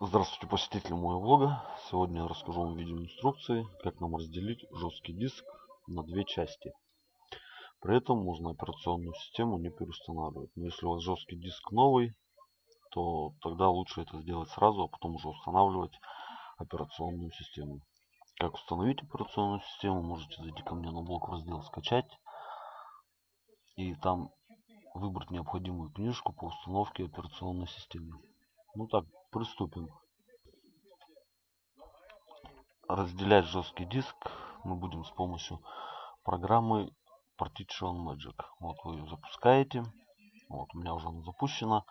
Здравствуйте, посетители моего влога. Сегодня я расскажу вам видеоинструкции, как нам разделить жесткий диск на две части. При этом можно операционную систему не переустанавливать. Но если у вас жесткий диск новый, то тогда лучше это сделать сразу, а потом уже устанавливать операционную систему. Как установить операционную систему, можете зайти ко мне на блок раздел «Скачать». И там выбрать необходимую книжку по установке операционной системы. Ну так, приступим. Разделять жесткий диск мы будем с помощью программы Partition Magic. Вот вы ее запускаете. Вот у меня уже она запущена.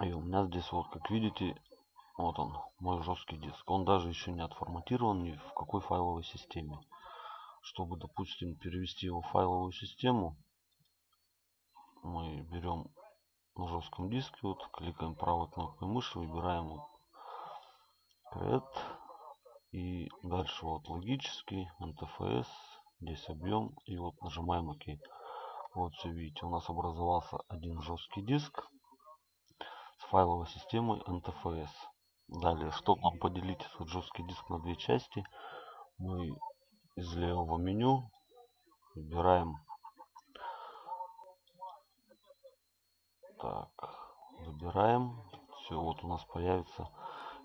И у меня здесь вот, как видите, вот он, мой жесткий диск. Он даже еще не отформатирован ни в какой файловой системе. Чтобы, допустим, перевести его в файловую систему, мы берем на жестком диске. Вот кликаем правой кнопкой мыши, выбираем вот create. И дальше вот логический, NTFS, здесь объем. И вот нажимаем ОК. Вот все видите, у нас образовался один жесткий диск с файловой системой NTFS. Далее, чтобы нам поделить этот жесткий диск на две части, мы из левого меню выбираем Так, выбираем. Все, вот у нас появится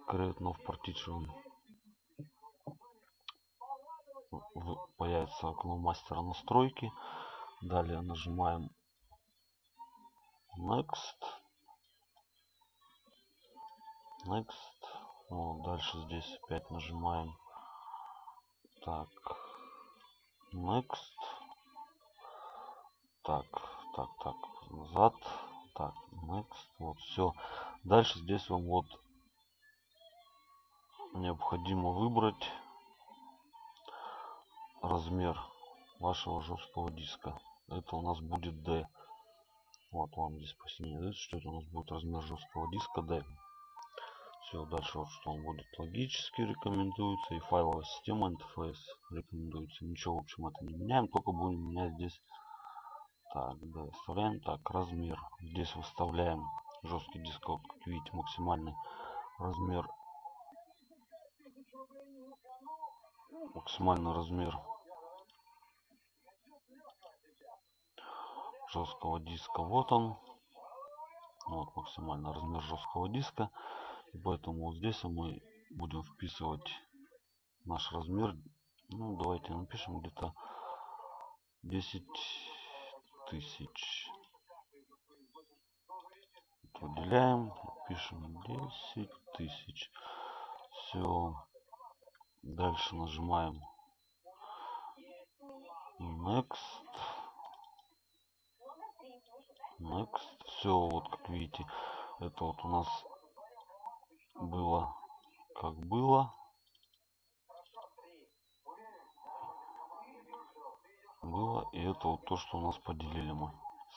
Create New Partition. Появится окно мастера настройки. Далее нажимаем Next. Next. Вот, дальше здесь опять нажимаем. Так. Next. Так, так, так. Назад. Так, next. Вот, все. Дальше здесь вам вот необходимо выбрать размер вашего жесткого диска. Это у нас будет D. Вот вам здесь посильнее, что это у нас будет размер жесткого диска D. Все, дальше вот что он будет логически рекомендуется и файловая система NTFS рекомендуется. Ничего, в общем, это не меняем, только будем менять здесь так, да, так, размер. Здесь выставляем жесткий диск, вот, как видите, максимальный размер. Максимальный размер жесткого диска. Вот он. Вот максимальный размер жесткого диска. И поэтому вот здесь мы будем вписывать наш размер. Ну, давайте напишем где-то 10 тысяч. Выделяем, пишем 10 тысяч. Все. Дальше нажимаем Next. Next. Все, вот как видите, это вот у нас было как было. Было. И это вот то, что у нас поделили мы.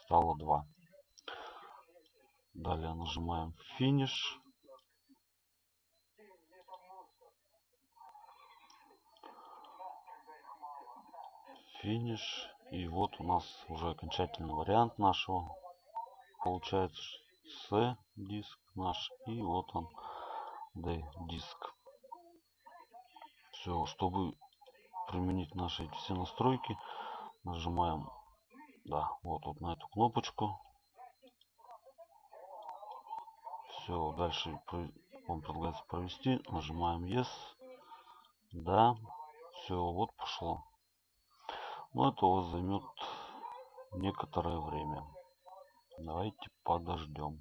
Стало 2. Далее нажимаем финиш. Финиш. И вот у нас уже окончательный вариант нашего. Получается с диск наш. И вот он D диск. Все, чтобы применить наши все настройки, нажимаем да вот вот на эту кнопочку. Все дальше вам предлагается провести. Нажимаем yes да все вот пошло. Но это у вас займет некоторое время. Давайте подождем